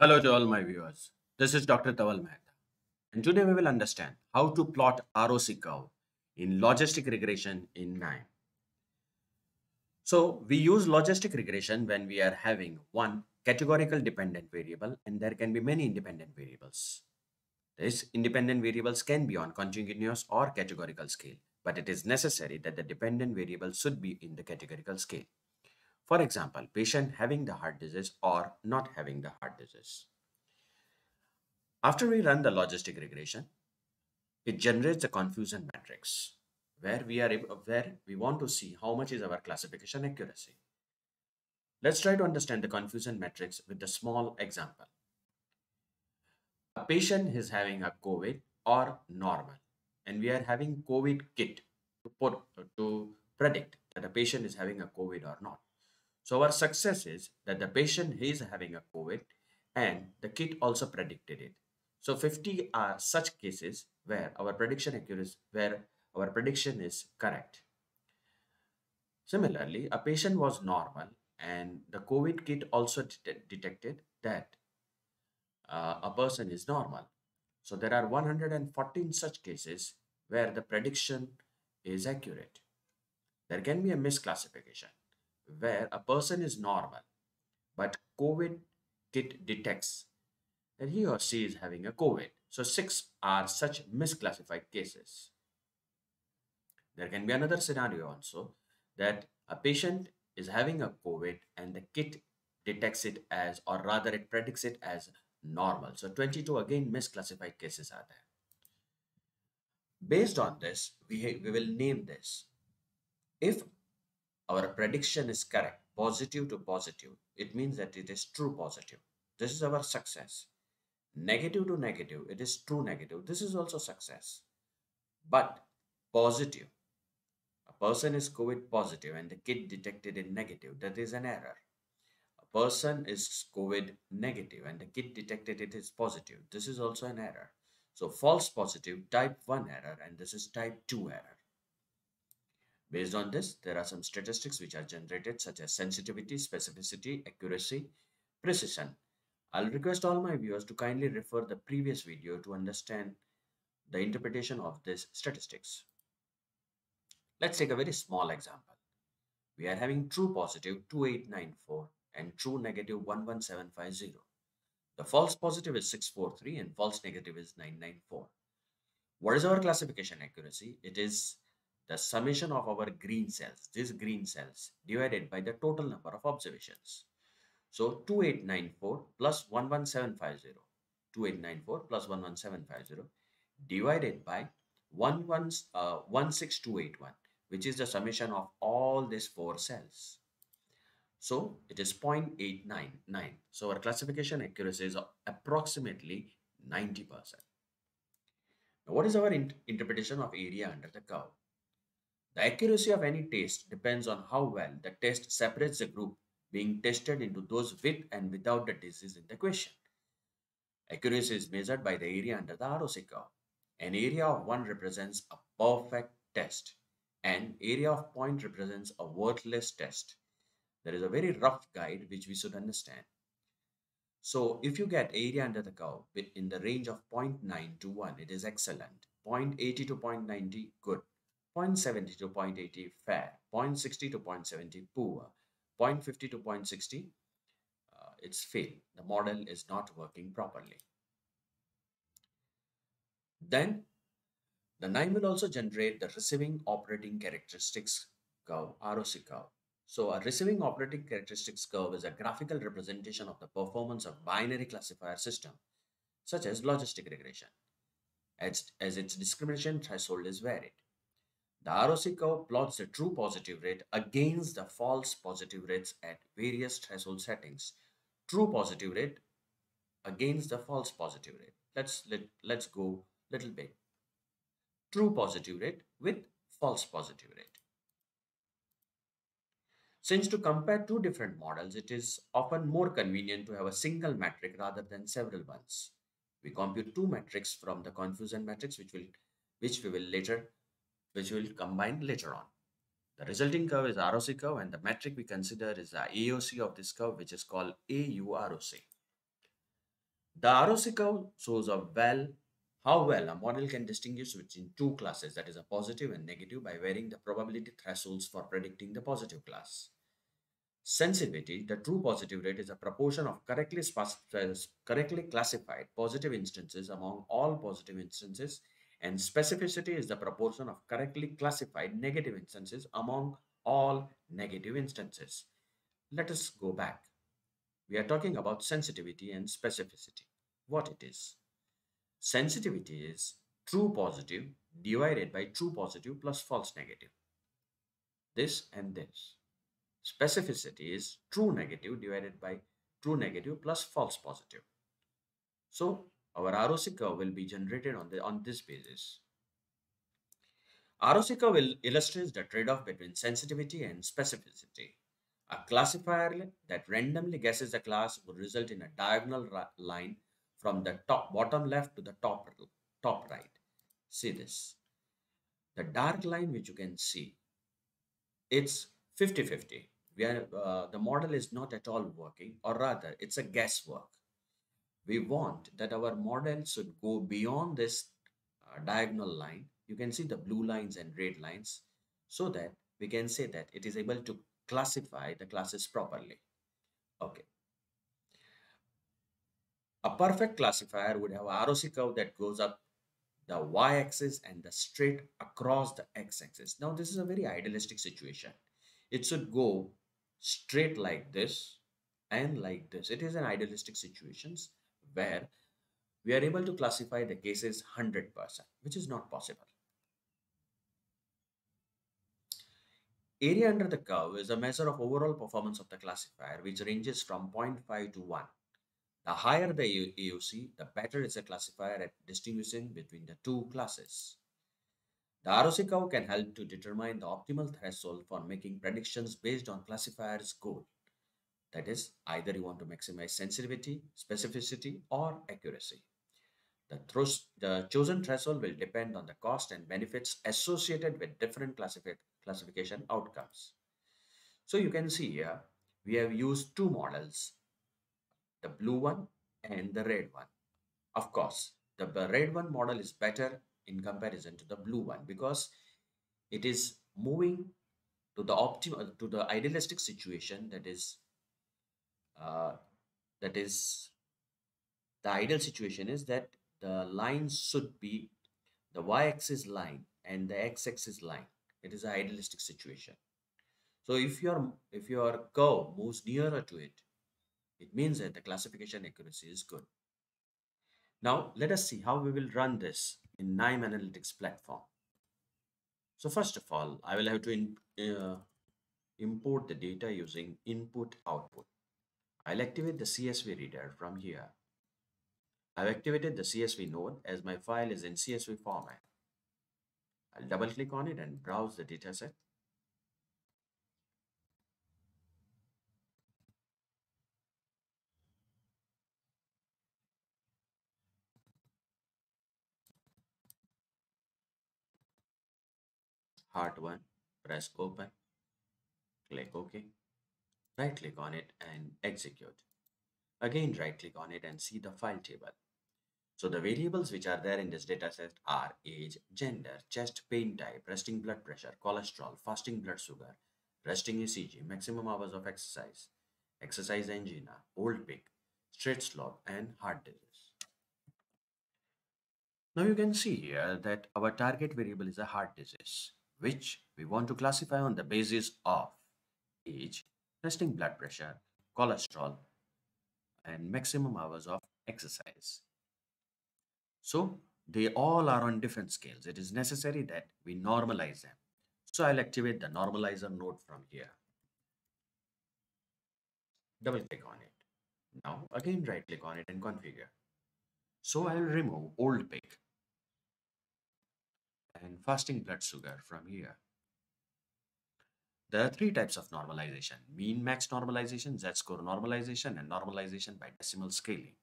Hello to all my viewers. This is Dr. Dhaval Maheta. And today we will understand how to plot ROC curve in logistic regression in KNIME. So we use logistic regression when we are having one categorical dependent variable and there can be many independent variables. These independent variables can be on continuous or categorical scale, but it is necessary that the dependent variable should be in the categorical scale. For example, patient having the heart disease or not having the heart disease. After we run the logistic regression, it generates a confusion matrix where we are where we want to see how much is our classification accuracy. Let's try to understand the confusion matrix with a small example. A patient is having a COVID or normal, and we are having COVID kit to put to predict that a patient is having a COVID or not. So our success is that the patient is having a COVID and the kit also predicted it. So 50 are such cases where our prediction accuracy, where our prediction is correct. Similarly, a patient was normal and the COVID kit also det detected that uh, a person is normal. So there are 114 such cases where the prediction is accurate. There can be a misclassification where a person is normal, but COVID kit detects that he or she is having a COVID. So six are such misclassified cases. There can be another scenario also that a patient is having a COVID and the kit detects it as, or rather it predicts it as normal. So 22 again misclassified cases are there. Based on this, we, we will name this. If our prediction is correct, positive to positive, it means that it is true positive. This is our success. Negative to negative, it is true negative. This is also success. But positive, a person is COVID positive and the kit detected in negative, that is an error. A person is COVID negative and the kit detected it is positive. This is also an error. So false positive, type 1 error, and this is type 2 error. Based on this, there are some statistics which are generated such as sensitivity, specificity, accuracy, precision. I'll request all my viewers to kindly refer the previous video to understand the interpretation of these statistics. Let's take a very small example. We are having true positive 2894 and true negative 11750. The false positive is 643 and false negative is 994. What is our classification accuracy? It is the summation of our green cells, these green cells, divided by the total number of observations. So 2894 plus 11750, 2894 plus 11750 divided by 11, uh, 16281, which is the summation of all these four cells. So it is 0.899. So our classification accuracy is approximately 90%. Now, what is our in interpretation of area under the curve? The accuracy of any test depends on how well the test separates the group being tested into those with and without the disease in the question. Accuracy is measured by the area under the ROC curve. An area of 1 represents a perfect test An area of point represents a worthless test. There is a very rough guide which we should understand. So if you get area under the curve in the range of 0.9 to 1, it is excellent. 0.80 to 0.90, good. 0.70 to 0.80 fair, 0.60 to 0.70 poor, 0.50 to 0.60 uh, it's fail. The model is not working properly. Then the KNIME will also generate the receiving operating characteristics curve, ROC curve. So a receiving operating characteristics curve is a graphical representation of the performance of binary classifier system, such as logistic regression, as, as its discrimination threshold is varied. The ROC curve plots the true positive rate against the false positive rates at various threshold settings. True positive rate against the false positive rate. Let's let, let's go little bit. True positive rate with false positive rate. Since to compare two different models, it is often more convenient to have a single metric rather than several ones. We compute two metrics from the confusion matrix, which will which we will later which we will combine later on. The resulting curve is ROC curve and the metric we consider is the AOC of this curve which is called AUROC. The ROC curve shows a well how well a model can distinguish between two classes, that is a positive and negative, by varying the probability thresholds for predicting the positive class. Sensitivity, the true positive rate, is a proportion of correctly, correctly classified positive instances among all positive instances, and specificity is the proportion of correctly classified negative instances among all negative instances. Let us go back. We are talking about sensitivity and specificity. What it is? Sensitivity is true positive divided by true positive plus false negative. This and this. Specificity is true negative divided by true negative plus false positive. So our ROC curve will be generated on, the, on this basis. ROC curve will illustrate the trade-off between sensitivity and specificity. A classifier that randomly guesses a class would result in a diagonal line from the top bottom left to the top top right. See this. The dark line which you can see, it's 50-50 we uh, the model is not at all working or rather it's a guesswork we want that our model should go beyond this uh, diagonal line. You can see the blue lines and red lines so that we can say that it is able to classify the classes properly. Okay. A perfect classifier would have a ROC curve that goes up the y-axis and the straight across the x-axis. Now this is a very idealistic situation. It should go straight like this and like this. It is an idealistic situations where we are able to classify the cases 100%, which is not possible. Area under the curve is a measure of overall performance of the classifier, which ranges from 0.5 to 1. The higher the AUC, the better is a classifier at distinguishing between the two classes. The ROC curve can help to determine the optimal threshold for making predictions based on classifier's goal. That is, either you want to maximize sensitivity, specificity, or accuracy. The, the chosen threshold will depend on the cost and benefits associated with different classifi classification outcomes. So you can see here, we have used two models, the blue one and the red one. Of course, the red one model is better in comparison to the blue one because it is moving to the optimal to the idealistic situation that is uh, that is the ideal situation is that the lines should be the y-axis line and the x-axis line it is an idealistic situation so if your if your curve moves nearer to it it means that the classification accuracy is good now let us see how we will run this in KNIME Analytics platform. So first of all, I will have to in, uh, import the data using input output. I'll activate the CSV reader from here. I've activated the CSV node as my file is in CSV format. I'll double click on it and browse the dataset. Part 1, press open, click OK, right click on it and execute. Again right click on it and see the file table. So the variables which are there in this dataset are age, gender, chest pain type, resting blood pressure, cholesterol, fasting blood sugar, resting ECG, maximum hours of exercise, exercise angina, old peak, straight slope, and heart disease. Now you can see here that our target variable is a heart disease which we want to classify on the basis of age, resting blood pressure, cholesterol, and maximum hours of exercise. So they all are on different scales. It is necessary that we normalize them. So I'll activate the normalizer node from here. Double click on it. Now again right click on it and configure. So I'll remove old peak and fasting blood sugar from here. There are three types of normalization, min max normalization, z-score normalization, and normalization by decimal scaling.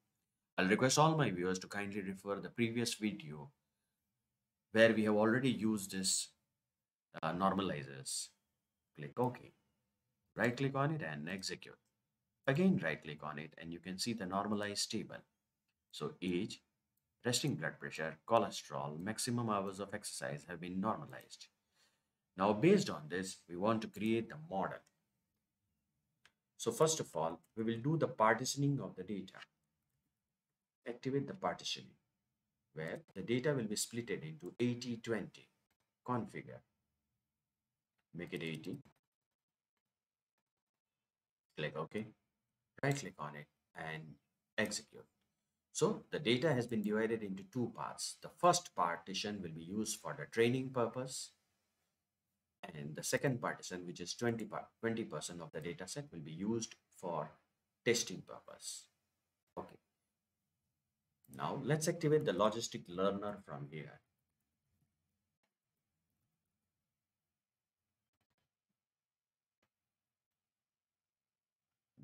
I'll request all my viewers to kindly refer the previous video where we have already used this uh, normalizers. Click OK. Right click on it and execute. Again right click on it and you can see the normalized table. So age, resting blood pressure, cholesterol, maximum hours of exercise have been normalized. Now based on this, we want to create the model. So first of all, we will do the partitioning of the data. Activate the partitioning where the data will be splitted into 80-20. Configure. Make it 80. Click OK. Right click on it and execute. So the data has been divided into two parts. The first partition will be used for the training purpose and the second partition which is 20 part twenty percent of the data set will be used for testing purpose. Okay. Now let's activate the logistic learner from here.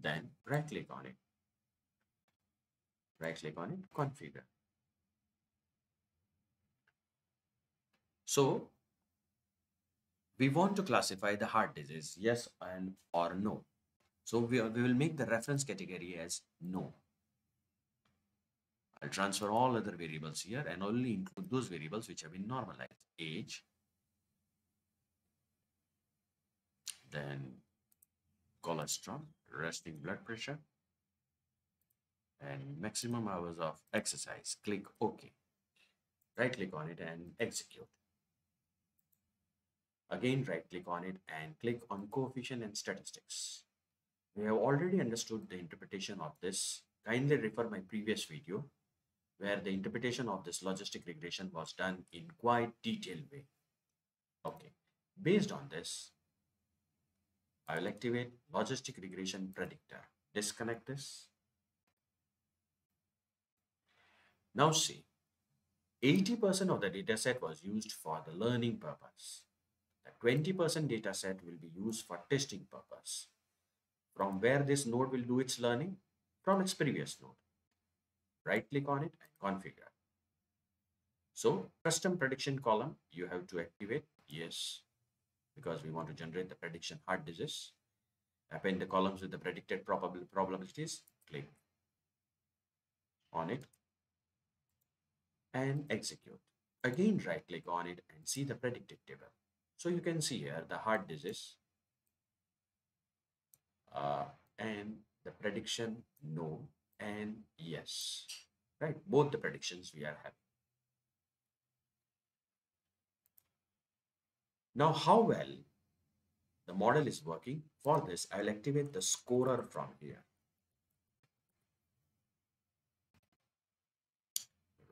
Then right click on it. Right click on it configure. So we want to classify the heart disease, yes and or no. So we, we will make the reference category as no. I'll transfer all other variables here and only include those variables which have been normalized. Age, then cholesterol, resting blood pressure, and maximum hours of exercise. Click OK. Right click on it and execute. Again, right click on it and click on coefficient and statistics. We have already understood the interpretation of this. Kindly refer my previous video where the interpretation of this logistic regression was done in quite detailed way. Okay, based on this, I will activate logistic regression predictor. Disconnect this. Now see, 80% of the dataset was used for the learning purpose. 20% data set will be used for testing purpose. From where this node will do its learning? From its previous node. Right click on it and configure. So custom prediction column, you have to activate yes, because we want to generate the prediction heart disease. Append the columns with the predicted probable probabilities, click on it and execute. Again, right click on it and see the predicted table. So you can see here the heart disease uh, and the prediction no and yes, right? Both the predictions we are having. Now, how well the model is working for this, I'll activate the scorer from here.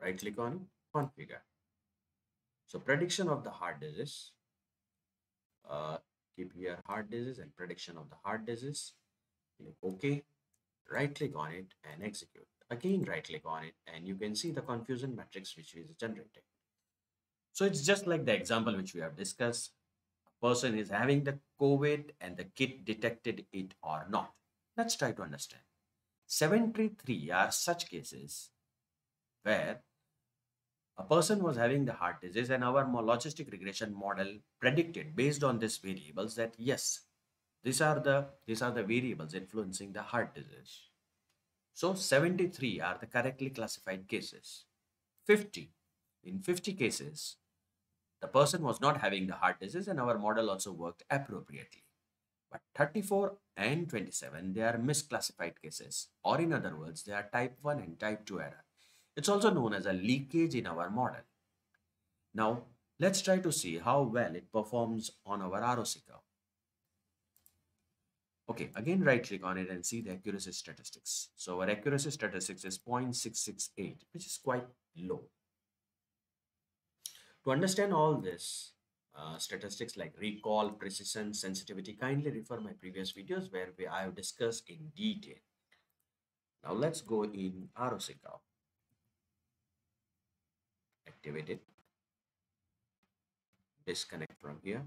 Right click on configure. So prediction of the heart disease uh, keep here heart disease and prediction of the heart disease click ok right click on it and execute. Again right click on it and you can see the confusion matrix which is generated. So it's just like the example which we have discussed. A person is having the covid and the kit detected it or not. Let's try to understand. 73 are such cases where a person was having the heart disease and our logistic regression model predicted based on these variables that yes these are the these are the variables influencing the heart disease. So 73 are the correctly classified cases. 50 in 50 cases the person was not having the heart disease and our model also worked appropriately. But 34 and 27 they are misclassified cases. Or in other words they are type 1 and type 2 error it's also known as a leakage in our model. Now, let's try to see how well it performs on our ROC curve. Okay, again right click on it and see the accuracy statistics. So our accuracy statistics is 0.668, which is quite low. To understand all this, uh, statistics like recall, precision, sensitivity, kindly refer my previous videos where we, I have discussed in detail. Now let's go in ROC curve activate it disconnect from here.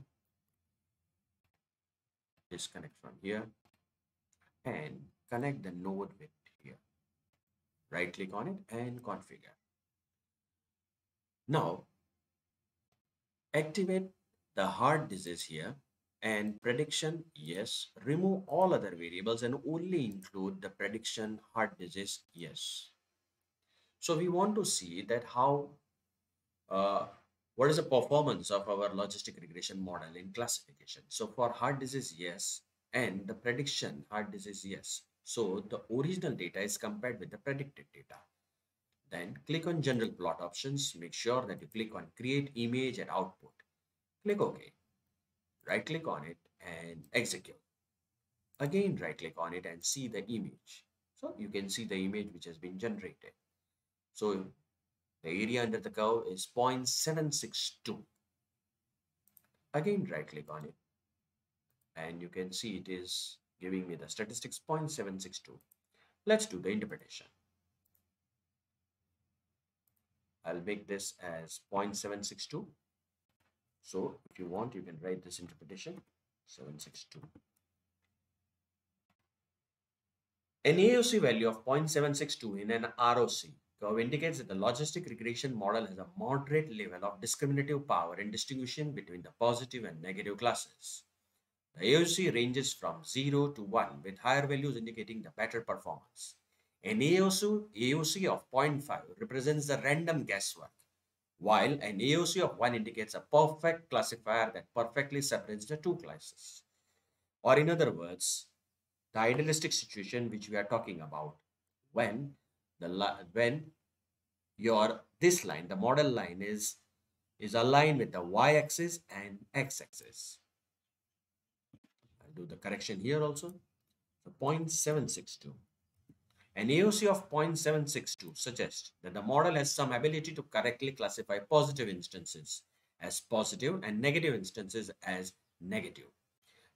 Disconnect from here. And connect the node with here. Right click on it and configure. Now activate the heart disease here and prediction yes. Remove all other variables and only include the prediction heart disease yes. So we want to see that how, uh, what is the performance of our logistic regression model in classification. So for heart disease, yes, and the prediction heart disease, yes. So the original data is compared with the predicted data. Then click on general plot options. Make sure that you click on create image and output. Click OK. Right click on it and execute. Again, right click on it and see the image. So you can see the image which has been generated. So the area under the curve is 0.762. Again, right click on it and you can see it is giving me the statistics 0.762. Let's do the interpretation. I'll make this as 0.762. So if you want, you can write this interpretation 762. An AOC value of 0.762 in an ROC curve indicates that the logistic regression model has a moderate level of discriminative power in distinguishing between the positive and negative classes. The AOC ranges from 0 to 1 with higher values indicating the better performance. An AOC, AOC of 0.5 represents the random guesswork, while an AOC of 1 indicates a perfect classifier that perfectly separates the two classes. Or in other words, the idealistic situation which we are talking about when the when your this line the model line is is aligned with the y-axis and x-axis i'll do the correction here also so 0.762 an AOC of 0.762 suggests that the model has some ability to correctly classify positive instances as positive and negative instances as negative.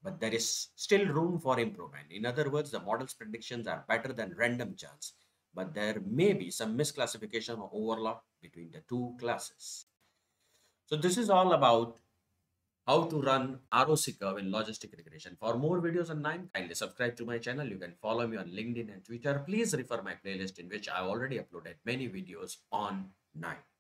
But there is still room for improvement. In other words, the model's predictions are better than random chance, but there may be some misclassification or overlap between the two classes. So this is all about how to run ROC curve in logistic regression. For more videos on KNIME, kindly subscribe to my channel. You can follow me on LinkedIn and Twitter. Please refer my playlist in which I already uploaded many videos on KNIME.